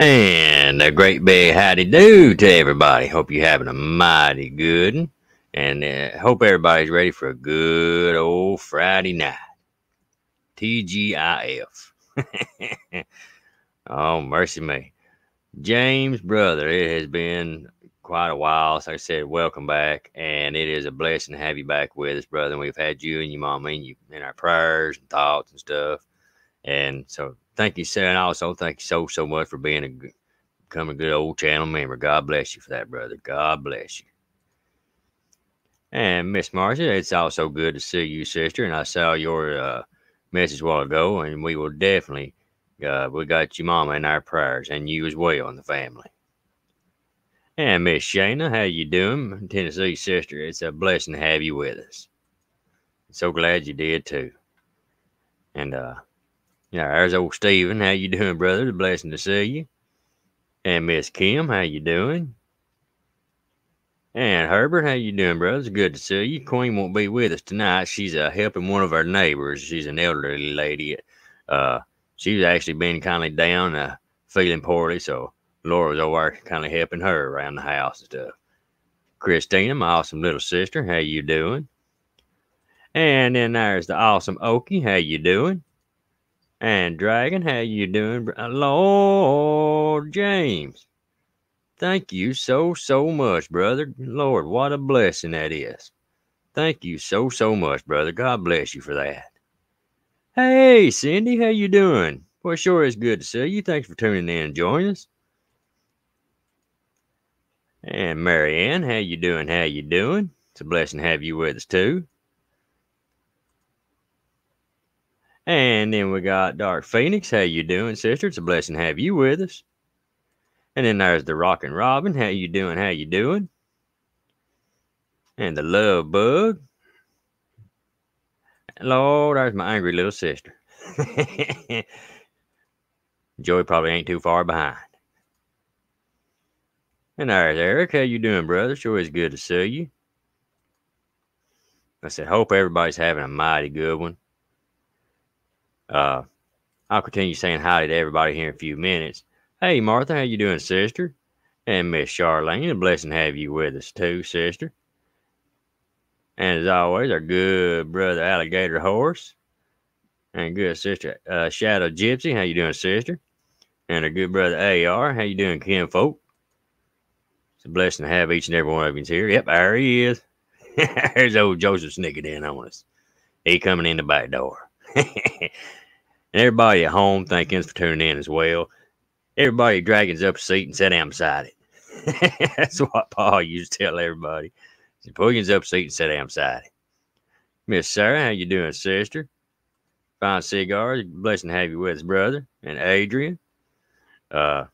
And a great big howdy do to everybody. Hope you're having a mighty good one. And uh, hope everybody's ready for a good old Friday night. TGIF. oh, mercy me. James, brother, it has been quite a while. So I said, welcome back. And it is a blessing to have you back with us, brother. And we've had you and your mama and you in our prayers and thoughts and stuff. And so thank you, sir. And also thank you so, so much for being a becoming a good old channel member. God bless you for that, brother. God bless you. And Miss Marcia, it's also good to see you, sister. And I saw your uh, message a while ago, and we will definitely, uh, we got your mama in our prayers, and you as well in the family. And Miss Shayna, how you doing, Tennessee sister? It's a blessing to have you with us. So glad you did too. And uh, yeah, there's old Stephen. How you doing, brother? It's a blessing to see you. And Miss Kim, how you doing? And Herbert, how you doing, brother? It's good to see you. Queen won't be with us tonight. She's uh, helping one of our neighbors. She's an elderly lady. Uh, she's actually been kind of down, uh, feeling poorly, so Laura was over kind of helping her around the house and stuff. Christina, my awesome little sister, how you doing? And then there's the awesome Okie, how you doing? And Dragon, how you doing? Uh, Lord James, Thank you so, so much, brother. Lord, what a blessing that is. Thank you so, so much, brother. God bless you for that. Hey, Cindy, how you doing? Well, sure is good to see you. Thanks for tuning in and joining us. And Marianne, how you doing? How you doing? It's a blessing to have you with us too. And then we got Dark Phoenix. How you doing, sister? It's a blessing to have you with us. And then there's the Rockin' Robin. How you doing? How you doing? And the Love Bug. Lord, there's my angry little sister. Joey probably ain't too far behind. And there's Eric. How you doing, brother? Sure is good to see you. I said, hope everybody's having a mighty good one. Uh, I'll continue saying hi to everybody here in a few minutes. Hey, Martha, how you doing, sister? And Miss Charlene, a blessing to have you with us too, sister. And as always, our good brother Alligator Horse. And good sister uh, Shadow Gypsy, how you doing, sister? And our good brother AR, how you doing, kinfolk? It's a blessing to have each and every one of you here. Yep, there he is. There's old Joseph sneaking in on us. He coming in the back door. and everybody at home, thank you for tuning in as well. Everybody dragons up a seat and sit down beside it. That's what Paul used to tell everybody. He pull up a seat and sit down beside it. Miss Sarah, how you doing, sister? Fine cigars. Blessing to have you with us, brother. And Adrian. Uh,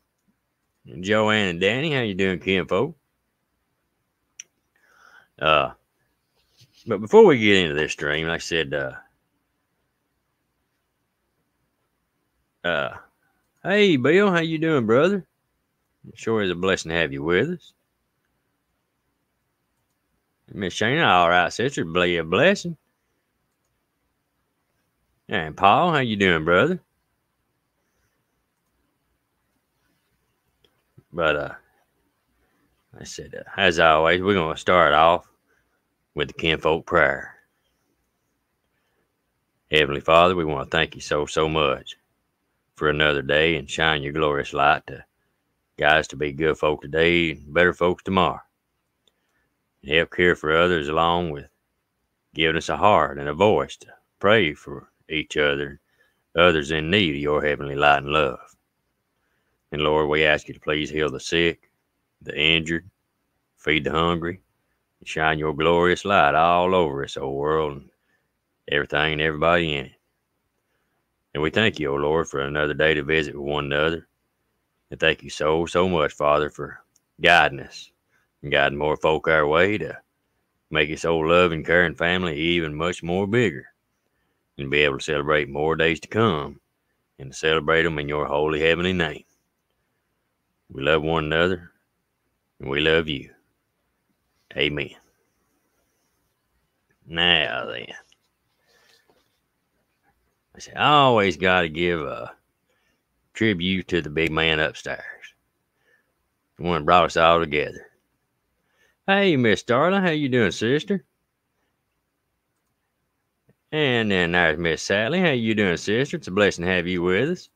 and Joanne and Danny, how you doing, kinfolk? Uh, but before we get into this stream, like I said, uh, uh, hey, Bill, how you doing, brother? It sure is a blessing to have you with us. Miss Shana, all right, sister, be a blessing. And Paul, how you doing, brother? But uh, I said, uh, as always, we're to start off with the kinfolk prayer. Heavenly Father, we want to thank you so, so much for another day and shine your glorious light to guys to be good folk today and better folks tomorrow. And help care for others along with giving us a heart and a voice to pray for each other, others in need of your heavenly light and love. And Lord, we ask you to please heal the sick, the injured, feed the hungry, and shine your glorious light all over this old world and everything and everybody in it. And we thank you, O Lord, for another day to visit with one another. And thank you so, so much, Father, for guiding us and guiding more folk our way to make this old loving, caring family even much more bigger and be able to celebrate more days to come and to celebrate them in your holy heavenly name. We love one another and we love you. Amen. Now then, I always got to give a tribute to the big man upstairs. The one that brought us all together. Hey, Miss Darla, how you doing, sister? And then there's Miss Sally. How you doing, sister? It's a blessing to have you with us.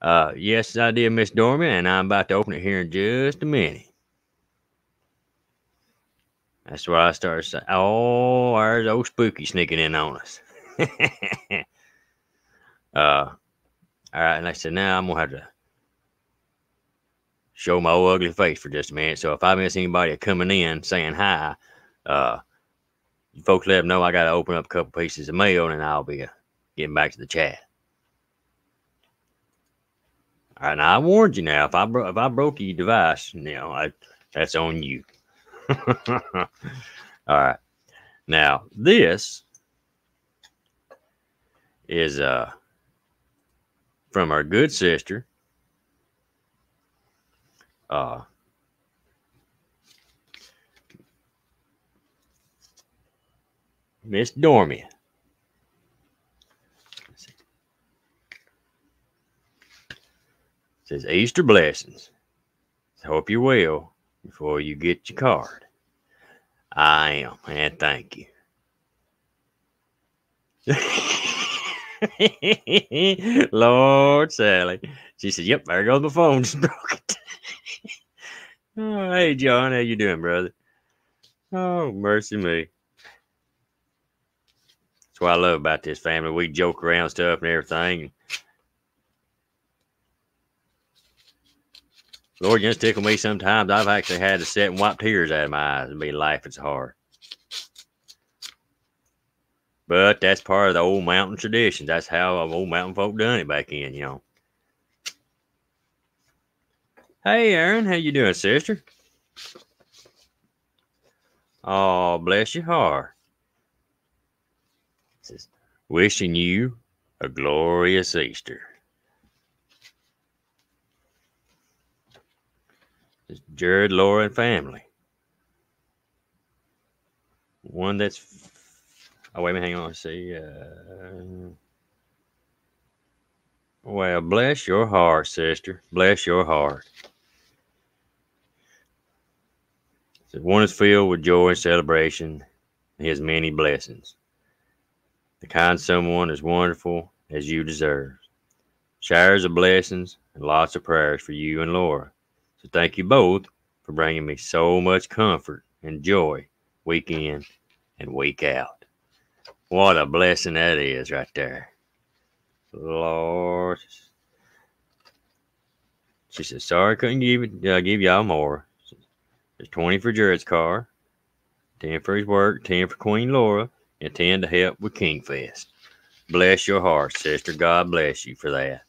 Uh, yes, I did, Miss Dormy, and I'm about to open it here in just a minute. That's where I started saying, oh, there's old spooky sneaking in on us. uh, all right, and I said, now I'm gonna have to show my ugly face for just a minute. So if I miss anybody coming in saying hi, uh, you folks let them know I got to open up a couple pieces of mail, and I'll be uh, getting back to the chat. All right, now I warned you. Now, if I bro- if I broke your device, you that's on you. All right. Now, this is uh from our good sister. Uh Miss Dormia. Says Easter blessings. Hope you're well before you get your card. I am, and thank you. Lord Sally. She said, Yep, there goes my phone. Just broke it. oh, hey John, how you doing, brother? Oh, mercy me. That's what I love about this family. We joke around stuff and everything. Lord, you just tickle me sometimes. I've actually had to sit and wipe tears out of my eyes and be laughing so hard. But that's part of the old mountain tradition. That's how old mountain folk done it back in, you know. Hey, Aaron, how you doing, sister? Oh, bless your heart. Says, wishing you a glorious Easter. It's Jared, Laura, and family. One that's. Oh, wait a minute. Hang on. See. Uh, well, bless your heart, sister. Bless your heart. So one is filled with joy and celebration, and his many blessings. The kind someone is wonderful as you deserve. Showers of blessings and lots of prayers for you and Laura. So thank you both for bringing me so much comfort and joy week in and week out. What a blessing that is right there. Lord. She said, sorry, couldn't give, uh, give y'all more. There's 20 for Jared's car, 10 for his work, 10 for Queen Laura, and 10 to help with Kingfest. Bless your heart, sister. God bless you for that.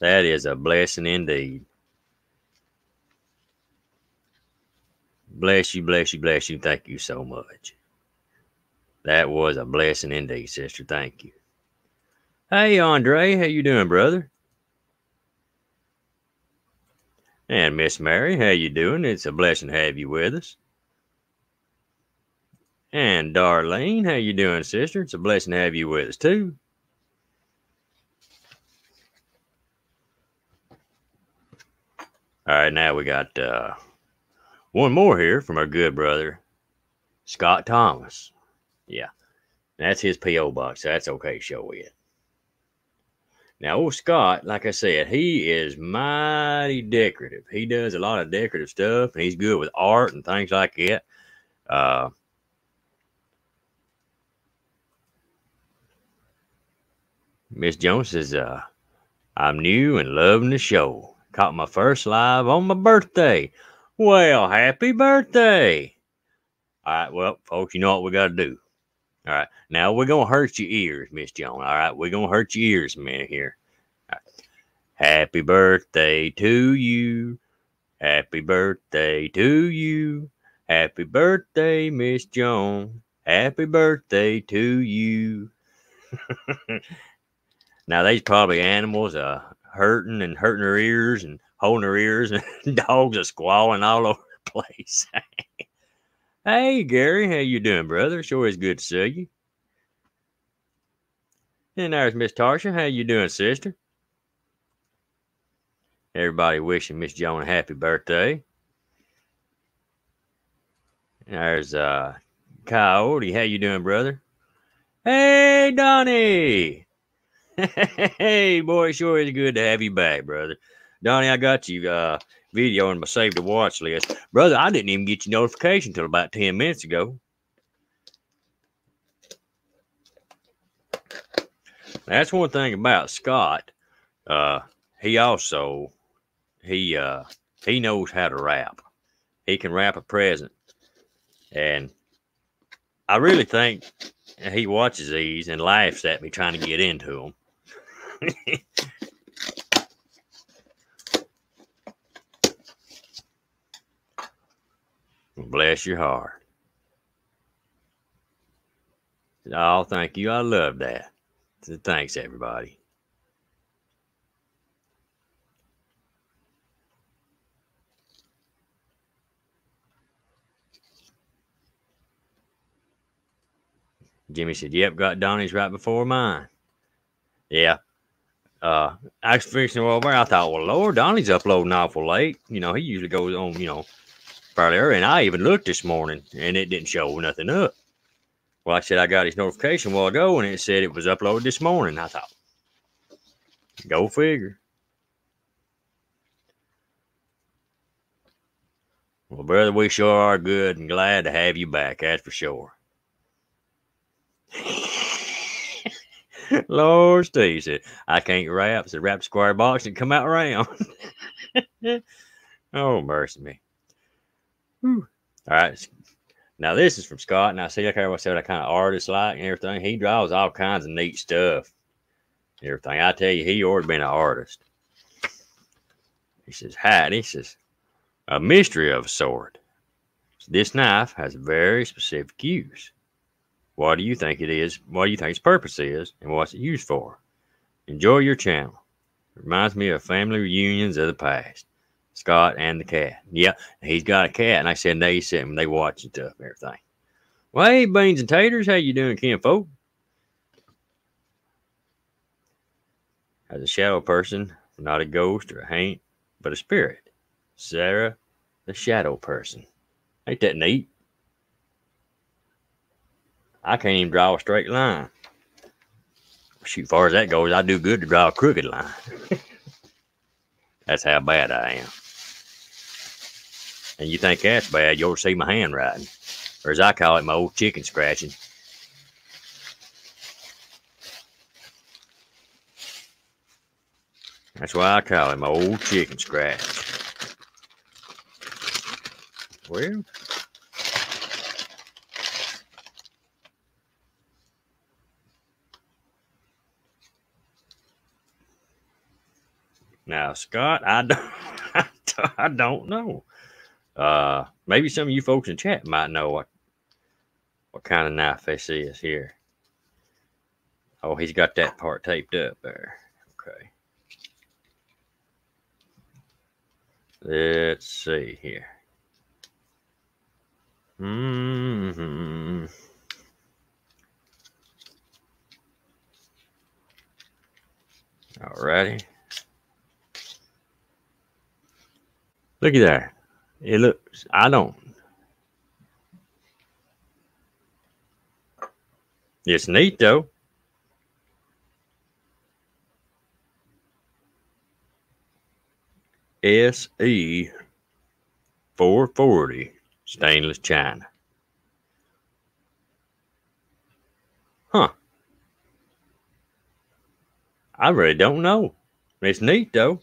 That is a blessing indeed. Bless you, bless you, bless you. Thank you so much. That was a blessing indeed, sister. Thank you. Hey, Andre, how you doing, brother? And Miss Mary, how you doing? It's a blessing to have you with us. And Darlene, how you doing, sister? It's a blessing to have you with us too. All right, now we got uh, one more here from our good brother, Scott Thomas. Yeah, that's his P.O. box. That's okay, show it. Now, old Scott, like I said, he is mighty decorative. He does a lot of decorative stuff, and he's good with art and things like that. Uh, Miss Jones says, uh, I'm new and loving the show. Caught my first live on my birthday. Well, happy birthday. All right, well, folks, you know what we got to do. All right, now we're going to hurt your ears, Miss Joan. All right, we're going to hurt your ears minute here. Happy birthday to you. Happy birthday to you. Happy birthday, Miss Joan. Happy birthday to you. now, these probably animals uh, hurting and hurting their ears and holding their ears, and dogs are squalling all over the place. hey, Gary, how you doing, brother? Sure is good to see you. And there's Miss Tarsha. How you doing, sister? Everybody wishing Miss Joan a happy birthday. There's uh Coyote. How you doing, brother? Hey, Donnie. hey, boy, sure is good to have you back, brother. Donnie, I got you uh video in my save to watch list. Brother, I didn't even get your notification until about 10 minutes ago. That's one thing about Scott. Uh, he also he uh he knows how to rap. He can rap a present, and I really think he watches these and laughs at me trying to get into them. Bless your heart. Oh, thank you. I love that. Thanks, everybody. Jimmy said, Yep, got Donnie's right before mine. Yeah. Uh, I was fixing to over. I thought, well, Lord, Donnie's uploading awful late. You know, he usually goes on, you know, early. And I even looked this morning and it didn't show nothing up. Well, I said I got his notification a while ago and it said it was uploaded this morning. I thought, go figure. Well, brother, we sure are good and glad to have you back. That's for sure. Lord Steve said, I can't rap. So rap square box and come out round. oh, mercy me. All right. Now this is from Scott, and I see like I said, I kind of artist like and everything. He draws all kinds of neat stuff. Everything. I tell you, he to been an artist. He says, Hi, this is a mystery of a sort. This knife has a very specific use. What do you think it is? What do you think its purpose is? And what's it used for? Enjoy your channel. It reminds me of family reunions of the past. Scott and the cat. Yeah, he's got a cat. And I said they sit him, they watching stuff and everything. Well, hey, beans and taters, how you doing, kinfolk? As a shadow person, not a ghost or a haint, but a spirit. Sarah, the shadow person. Ain't that neat? I can't even draw a straight line. Shoot, far as that goes, I do good to draw a crooked line. that's how bad I am. And you think that's bad, you'll see my handwriting. Or as I call it, my old chicken scratching. That's why I call it my old chicken scratch. Well, Now, Scott, I don't, I don't know. Uh, maybe some of you folks in chat might know what what kind of knife this is here. Oh, he's got that part taped up there. Okay. Let's see here. Hmm. Alrighty. Look at that. It looks, I don't. It's neat though. SE 440 stainless china. Huh. I really don't know. It's neat though.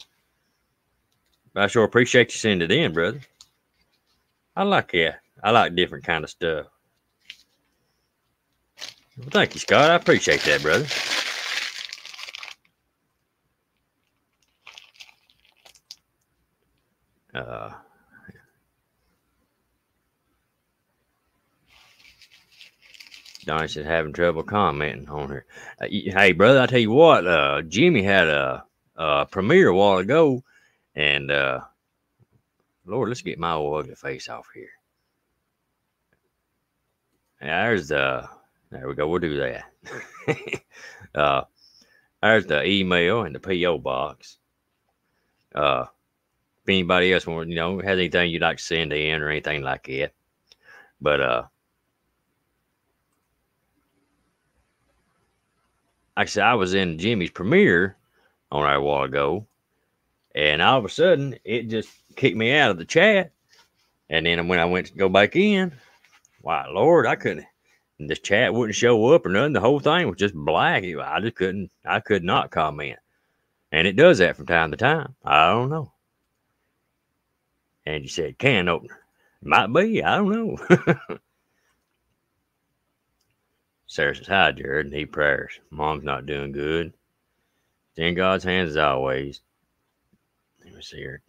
I sure appreciate you sending it in, brother. I like yeah, I like different kind of stuff. Well, thank you, Scott. I appreciate that, brother. Uh, Donnie said having trouble commenting on her. Uh, hey, brother, I tell you what, uh, Jimmy had a, a premiere a while ago and uh Lord, let's get my old ugly face off here. there's the there we go. We'll do that. uh There's the email and the PO box. Uh, if anybody else want, you know, has anything you'd like to send in or anything like that. But uh, like I said, I was in Jimmy's premiere on a while ago, and all of a sudden it just kicked me out of the chat. And then when I went to go back in, why, Lord, I couldn't. The chat wouldn't show up or nothing. The whole thing was just black. I just couldn't. I could not comment, and it does that from time to time. I don't know. And you said can opener. Might be. I don't know. Sarah says, Hi, Jared. Need prayers. Mom's not doing good. It's in God's hands as always. Let me see here.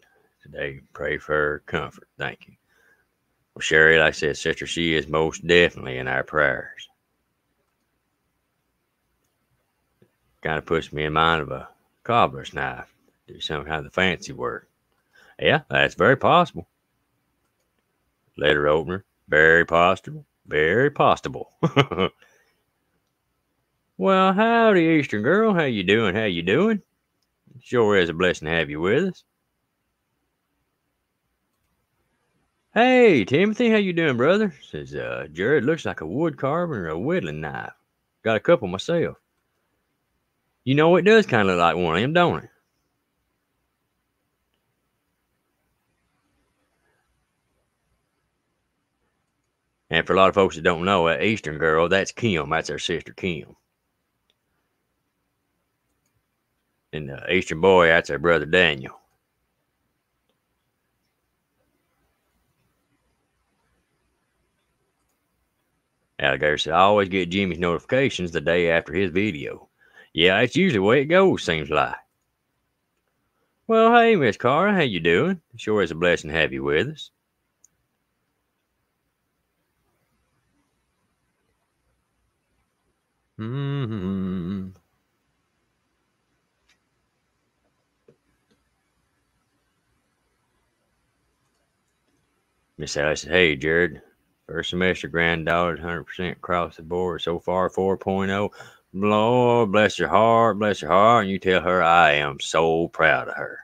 Today, pray for her comfort. Thank you. Well, Sherry, like I said, sister, she is most definitely in our prayers. Kind of puts me in mind of a cobbler's knife. Do some kind of fancy work. Yeah, that's very possible. Letter opener, very possible, very possible. well, howdy, Eastern girl. How you doing? How you doing? Sure is a blessing to have you with us. Hey, Timothy, how you doing, brother? Says uh, Jared. Looks like a wood carving or a whittling knife. Got a couple myself. You know, it does kind of look like one of them, don't it? And for a lot of folks that don't know, that Eastern girl, that's Kim. That's our sister Kim. And the Eastern boy, that's our brother Daniel. Alligator said, I always get Jimmy's notifications the day after his video. Yeah, that's usually the way it goes, seems like. Well, hey, Miss Cara, how you doing? Sure is a blessing to have you with us. Mm-hmm. Miss Alice said, Hey, Jared, first semester granddaughter, 100% across the board. So far, 4.0. Lord, bless your heart, bless your heart. And you tell her I am so proud of her.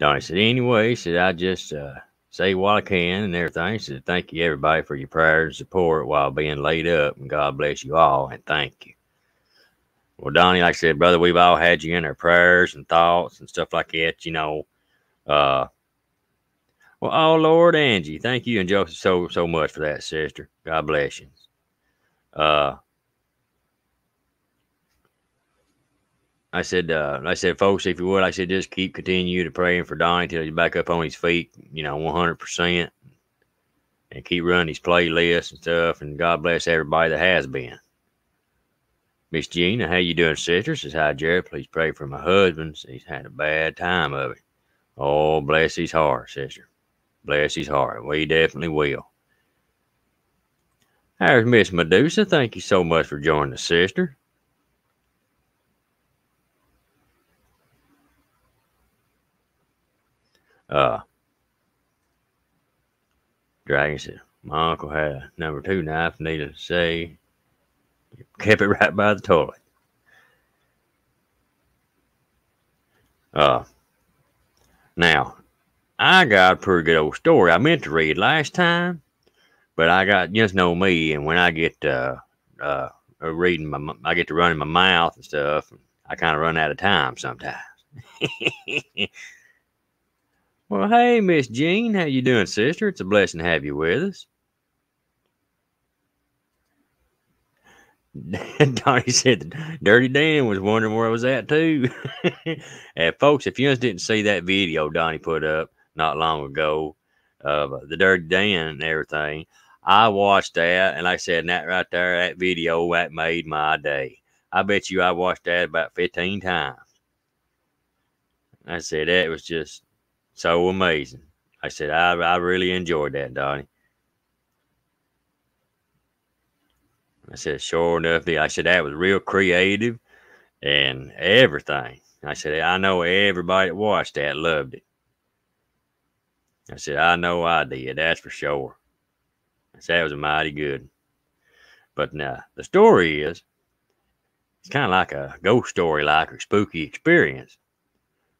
Donnie said, anyway, said, I just uh, say what I can and everything. Said, thank you, everybody, for your prayers and support while being laid up. And God bless you all. And thank you. Well, Donnie, like I said, brother, we've all had you in our prayers and thoughts and stuff like that, you know. Uh, well, oh, Lord, Angie, thank you and Joseph so, so much for that, sister. God bless you. Uh, I said, uh, I said, folks, if you would, I said, just keep continue to praying for Donnie until he's back up on his feet, you know, 100%. And keep running these playlists and stuff. And God bless everybody that has been. Miss Gina, how you doing, sister? Says, hi, Jared. Please pray for my husband. He's had a bad time of it. Oh, bless his heart, sister. Bless his heart. We definitely will. There's Miss Medusa. Thank you so much for joining us, sister. Uh, Dragon said, My uncle had a number two knife, needless to say. Kept it right by the toilet. Uh, now, I got a pretty good old story I meant to read last time, but I got, just know me, and when I get uh, uh, reading, my, I get to running my mouth and stuff, I kind of run out of time sometimes. Well, hey, Miss Jean, how you doing, sister? It's a blessing to have you with us. Donnie said Dirty Dan was wondering where I was at too. and folks, if you just didn't see that video Donnie put up not long ago of uh, the Dirty Dan and everything, I watched that, and like I said, that right there, that video that made my day. I bet you I watched that about 15 times. I said that was just so amazing. I said, I, I really enjoyed that, Donnie. I said, sure enough, I said, that was real creative and everything. I said, I know everybody that watched that loved it. I said, I know I did, that's for sure. I said, that was mighty good. But now, the story is, it's kind of like a ghost story, like a spooky experience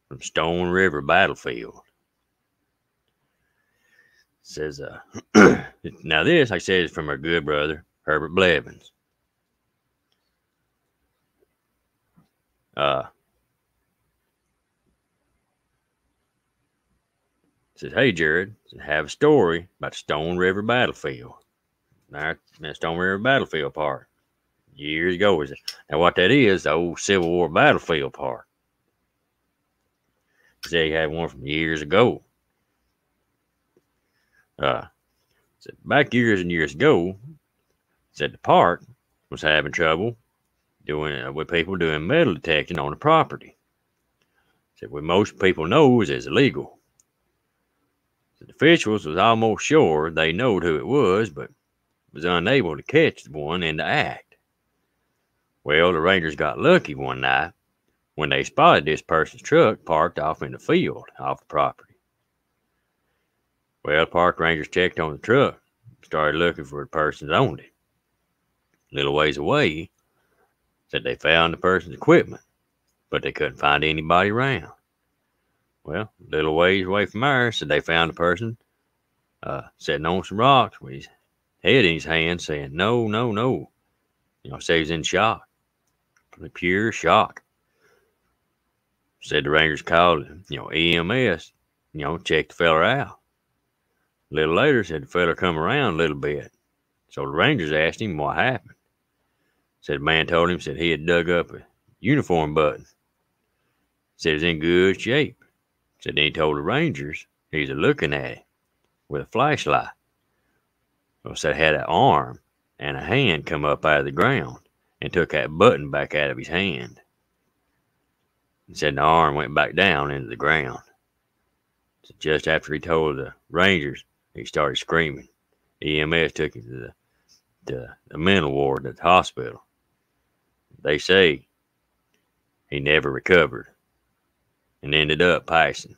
from Stone River Battlefield. Says, uh, now this, I said, is from our good brother, Herbert Blevins. Uh, says, Hey, Jared, I have a story about Stone River Battlefield. Now, Stone River Battlefield Park. Years ago, is it? Now, what that is, the old Civil War Battlefield Park. Say he had one from years ago. Uh, said back years and years ago, said the park was having trouble doing uh, with people doing metal detecting on the property. Said what most people knows is illegal. Said The officials was almost sure they knowed who it was, but was unable to catch the one in the act. Well, the Rangers got lucky one night when they spotted this person's truck parked off in the field off the property. Well, park rangers checked on the truck, started looking for the person that owned it. A little ways away, said they found the person's equipment, but they couldn't find anybody around. Well, a little ways away from there, said they found the person uh, sitting on some rocks with his head in his hand, saying, No, no, no. You know, said he's in shock. Pure shock. Said the Rangers called, you know, EMS, you know, check the feller out. A little later, said the feller come around a little bit. So the Rangers asked him what happened. Said the man told him, said he had dug up a uniform button. Said it's in good shape. Said then he told the Rangers he's a looking at it with a flashlight. Well, said had an arm and a hand come up out of the ground and took that button back out of his hand. Said the arm went back down into the ground. So just after he told the Rangers, he started screaming. EMS took him to the, the, the mental ward at the hospital. They say he never recovered and ended up passing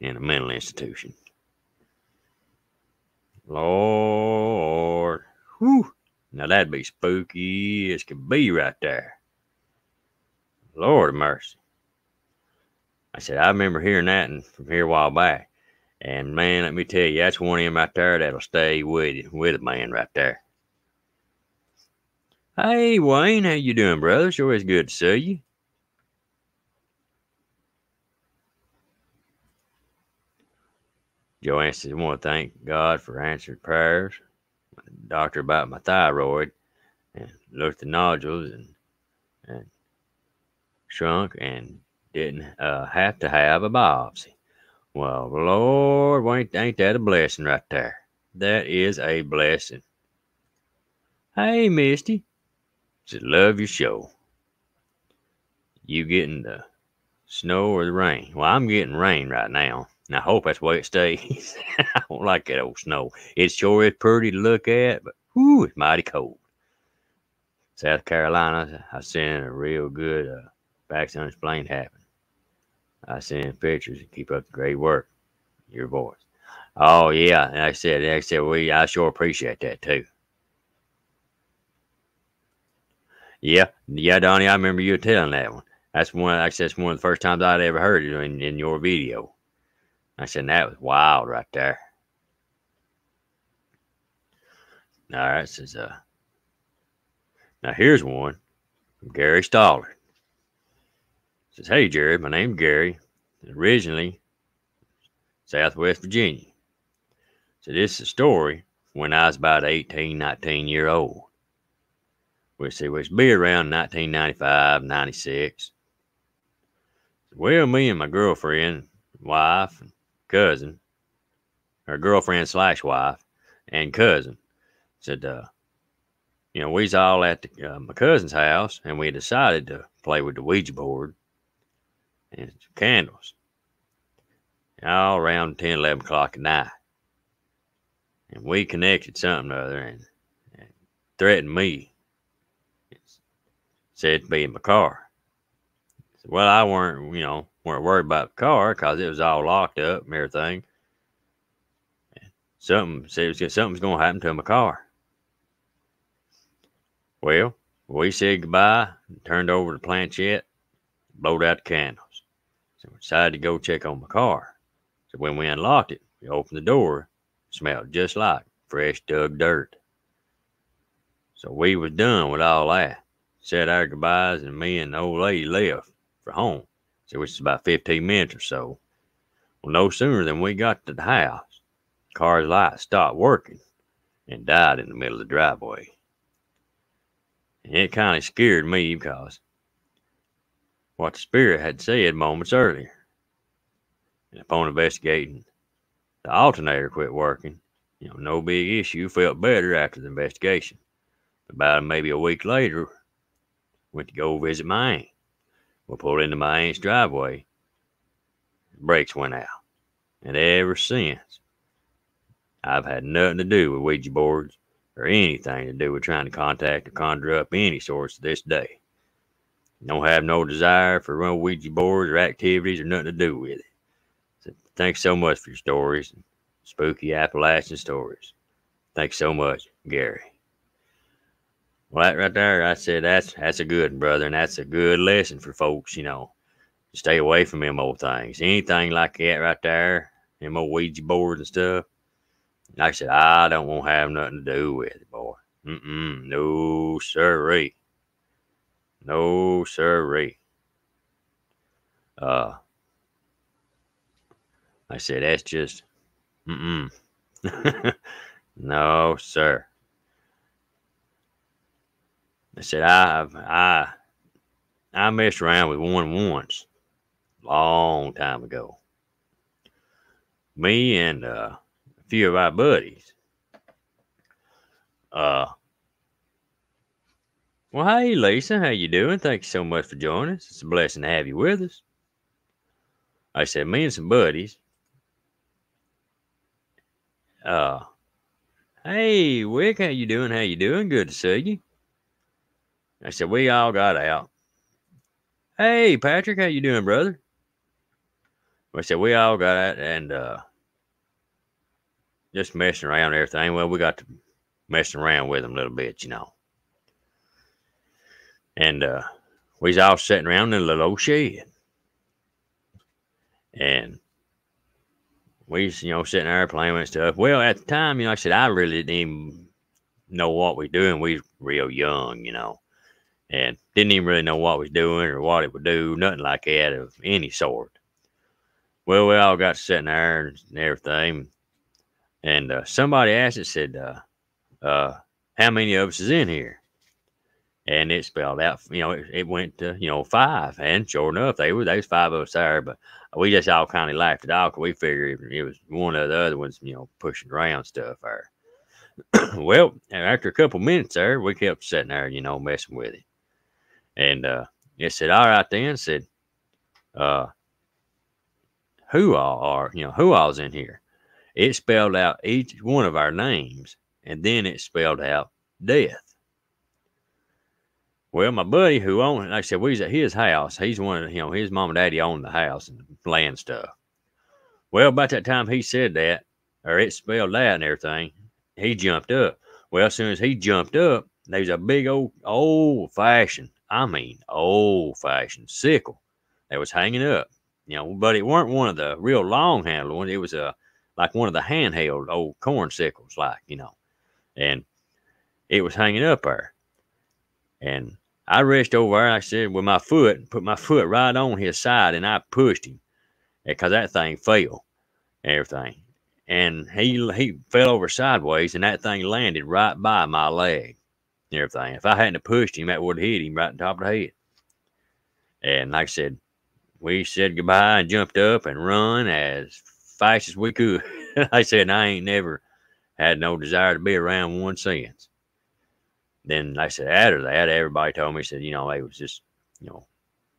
in a mental institution. Lord, whew, now that'd be spooky as can be right there. Lord mercy. I said, I remember hearing that and from here a while back. And man, let me tell you, that's one of them right there that'll stay with you, with a man right there. Hey Wayne, how you doing, brother? It's always good to see you. Joanne says, I want to thank God for answered prayers. Doctor about my thyroid and looked the nodules and and shrunk and didn't uh, have to have a biopsy. Well, Lord, ain't, ain't that a blessing right there? That is a blessing. Hey, Misty. Just love your show. You getting the snow or the rain? Well, I'm getting rain right now. And I hope that's the way it stays. I don't like that old snow. It sure is pretty to look at, but whoo, it's mighty cold. South Carolina, I seen a real good uh, Facts Unexplained happen. I send pictures and keep up the great work. Your voice. Oh yeah, and I said, like I said, we I sure appreciate that too. Yeah, yeah, Donnie, I remember you telling that one. That's one. Actually, that's one of the first times I'd ever heard it in, in your video. I said that was wild right there. All right, says uh. Now here's one from Gary Stoller. Says, hey Jerry, my name's Gary. Originally Southwest Virginia. So this is a story when I was about 18, 19 year old. We see which be around 1995, 96. Well, me and my girlfriend, wife, and cousin, her girlfriend slash wife, and cousin, said, uh, you know, we was all at the, uh, my cousin's house, and we decided to play with the Ouija board and candles all around 10, 11 o'clock at night. And we connected something or other and, and threatened me. Said to be in my car. Well, I weren't, you know, weren't worried about the car because it was all locked up and everything. something said something's gonna happen to my car. Well, we said goodbye, turned over the planchette, blowed out the candles. We decided to go check on my car. So when we unlocked it, we opened the door, smelled just like fresh dug dirt. So we was done with all that. Said our goodbyes, and me and the old lady left for home. So which is about 15 minutes or so. Well, no sooner than we got to the house, the car's light stopped working and died in the middle of the driveway. And it kind of scared me because what the spirit had said moments earlier. And upon investigating, the alternator quit working. You know, no big issue. Felt better after the investigation. About maybe a week later, went to go visit my aunt. We pulled into my aunt's driveway. Brakes went out. And ever since, I've had nothing to do with Ouija boards or anything to do with trying to contact or conjure up any sorts to this day. Don't have no desire for run Ouija boards or activities or nothing to do with it. So thanks so much for your stories, spooky Appalachian stories. Thanks so much, Gary. Well, that right there, I said that's that's a good brother, and that's a good lesson for folks. You know, stay away from them old things. Anything like that right there, them old Ouija boards and stuff. Like I said, I don't want to have nothing to do with it, boy. Mm-mm, no sirree. No sirree. Uh, I said, that's just, mm-mm. no, sir. I said, I've, I, I messed around with one once, long time ago. Me and uh, a few of our buddies. Uh, well, hey, Lisa, how you doing? Thank you so much for joining us. It's a blessing to have you with us. I said, me and some buddies. Uh, hey, Wick, how you doing? How you doing? Good to see you. I said, we all got out. Hey, Patrick, how you doing, brother? I said, we all got out and uh, just messing around and everything. Well, we got to messing around with them a little bit, you know. And uh, we was all sitting around in a little old shed. And we was, you know, sitting there playing with stuff. Well, at the time, you know, I said, I really didn't even know what we doing. We was real young, you know and didn't even really know what was doing or what it would do, nothing like that of any sort. Well, we all got sitting there and everything, and uh, somebody asked it, said, uh, uh, "How many of us is in here?" And it spelled out, you know, it, it, went to you know five, and sure enough, they were they was five of us there, but we just all kind of laughed it off because we figured it was one of the other ones, you know, pushing around stuff there. well, after a couple minutes there, we kept sitting there, you know, messing with it. And uh, it said, all right then, said, uh, who all are, you know, who all's in here. It spelled out each one of our names, and then it spelled out death. Well, my buddy who owned, like I said, we was at his house. He's one of, you know, his mom and daddy owned the house and land stuff. Well, about that time he said that, or it spelled that and everything, he jumped up. Well, as soon as he jumped up, there was a big old, old fashioned I mean, old fashioned sickle that was hanging up, you know, but it weren't one of the real long handled ones. It was a like one of the handheld old corn sickles, like, you know, and it was hanging up there. And I reached over there, I said, with my foot, put my foot right on his side, and I pushed him because that thing fell and everything. And he he fell over sideways, and that thing landed right by my leg and everything. If I hadn't pushed him, that would have hit him right on top of the head. And like I said, we said goodbye and jumped up and run as fast as we could. I said, I ain't never had no desire to be around one since. Then, I said, after that, everybody told me, said, you know, it was just, you know,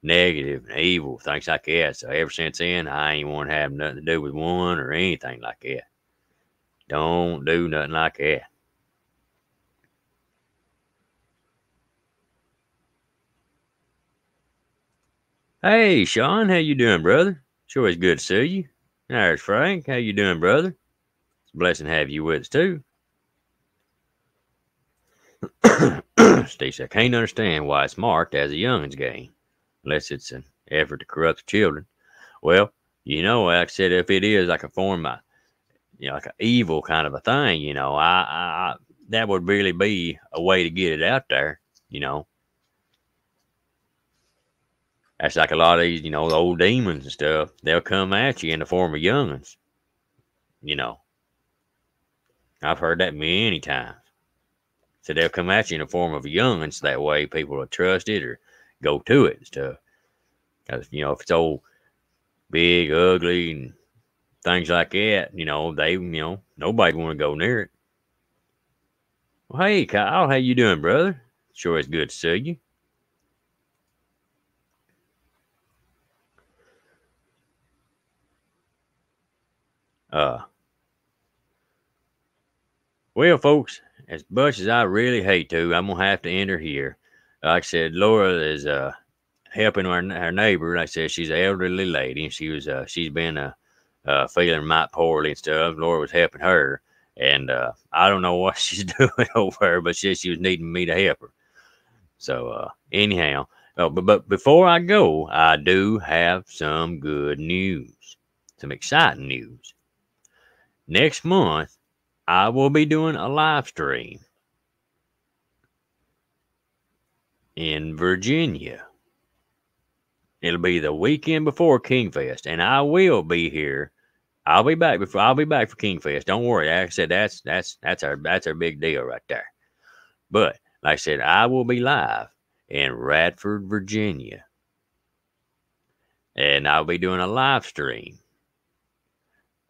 negative and evil, things like that. So ever since then, I ain't want to have nothing to do with one or anything like that. Don't do nothing like that. Hey, Sean, how you doing, brother? Sure, it's good to see you. There's Frank. How you doing, brother? It's a blessing to have you with us too. Said, I can't understand why it's marked as a young'un's game, unless it's an effort to corrupt the children. Well, you know, like I said, if it is like a form of, you know, like an evil kind of a thing, you know, I, I, that would really be a way to get it out there, you know. That's like a lot of these, you know, the old demons and stuff. They'll come at you in the form of young'uns, you know. I've heard that many times. So they'll come at you in the form of young'uns. That way people will trust it or go to it and stuff. Because, you know, if it's old, big, ugly, and things like that, you know, they, you know, nobody want to go near it. Well, hey, Kyle, how you doing, brother? Sure, it's good to see you. Uh, well, folks, as much as I really hate to, I'm gonna have to enter here. Like I said, Laura is uh helping our, our neighbor. Like I said, she's an elderly lady, and she was uh she's been uh, uh feeling might poorly and stuff. Laura was helping her, and uh I don't know what she's doing over her, but she she was needing me to help her. So uh anyhow, oh, but but before I go, I do have some good news, some exciting news. Next month, I will be doing a live stream in Virginia. It'll be the weekend before Kingfest, and I will be here. I'll be back before I'll be back for Kingfest. Don't worry. Like I said, that's that's that's our that's our big deal right there. But like I said, I will be live in Radford, Virginia. And I'll be doing a live stream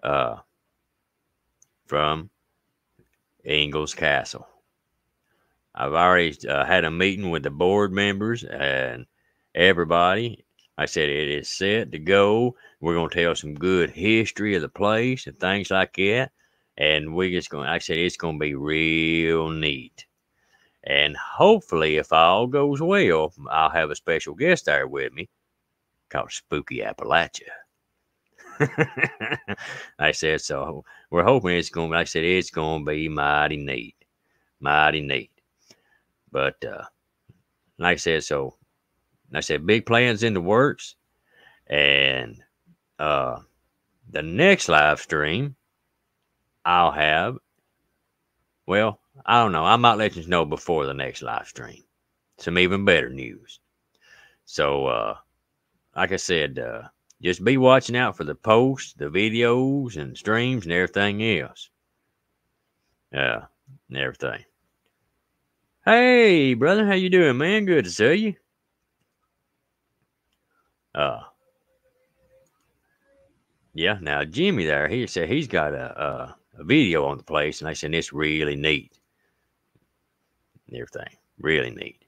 uh from Ingalls Castle. I've already uh, had a meeting with the board members and everybody. I said it is set to go. We're going to tell some good history of the place and things like that. And we're just going, I said it's going to be real neat. And hopefully, if all goes well, I'll have a special guest there with me called Spooky Appalachia. I said, so we're hoping it's going, like I said, it's going to be mighty neat. Mighty neat. But, uh, like I said, so, like I said, big plans in the works. And, uh, the next live stream I'll have, well, I don't know. I might let you know before the next live stream. Some even better news. So, uh, like I said, uh, just be watching out for the posts, the videos, and streams, and everything else. Yeah, and everything. Hey, brother, how you doing, man? Good to see you. Uh, yeah. Now Jimmy there, he said he's got a, a, a video on the place, and I said it's really neat. And everything, really neat.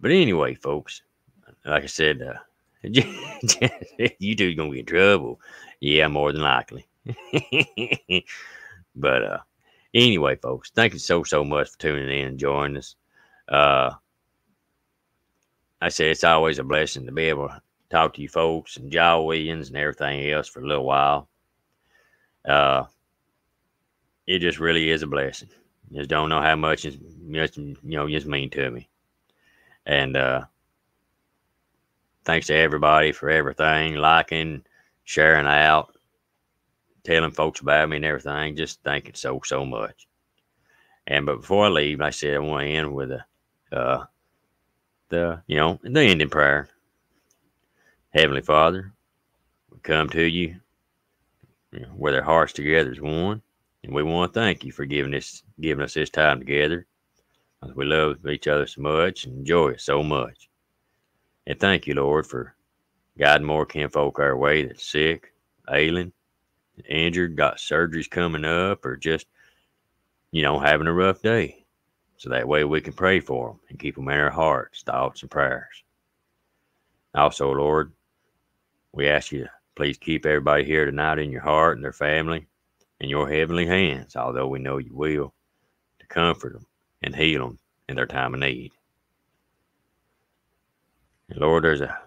But anyway, folks, like I said, uh, you two gonna get in trouble. Yeah, more than likely. but uh anyway, folks, thank you so so much for tuning in and joining us. Uh I said it's always a blessing to be able to talk to you folks and Jaw Williams and everything else for a little while. Uh it just really is a blessing. Just don't know how much it's just you know just mean to me. And uh thanks to everybody for everything, liking, sharing out, telling folks about me and everything. Just thank you so, so much. And but before I leave, I said I want to end with a, uh, the you know the ending prayer. Heavenly Father, we come to you, with our hearts together as one, and we want to thank you for giving us giving us this time together. We love each other so much and enjoy it so much. And thank you, Lord, for guiding more kinfolk our way that's sick, ailing, injured, got surgeries coming up, or just, you know, having a rough day. So that way we can pray for them and keep them in our hearts, thoughts, and prayers. Also, Lord, we ask you to please keep everybody here tonight in your heart and their family in your heavenly hands, although we know you will, to comfort them and heal them in their time of need. Lord, there's a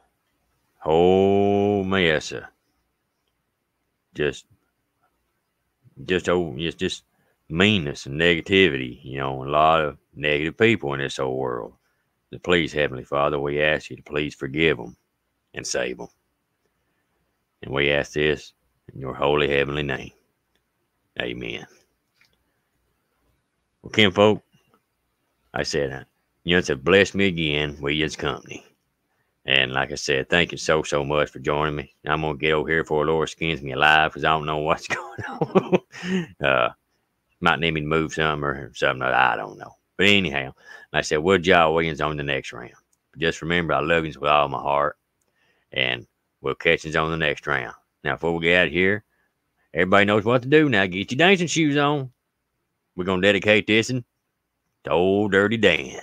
whole mess of just just oh, just just meanness and negativity. You know, a lot of negative people in this whole world. So please, Heavenly Father, we ask you to please forgive them and save them. And we ask this in your holy heavenly name. Amen. Well, kinfolk, I said, you have blessed me again with your company. And like I said, thank you so, so much for joining me. I'm going to get over here before Laura skins me alive because I don't know what's going on. uh, might need me to move some or something. I don't know. But anyhow, like I said, we'll Williams on the next round. But just remember, I love you with all my heart. And we'll catch you on the next round. Now, before we get out here, everybody knows what to do now. Get your dancing shoes on. We're going to dedicate this one to old Dirty Dan.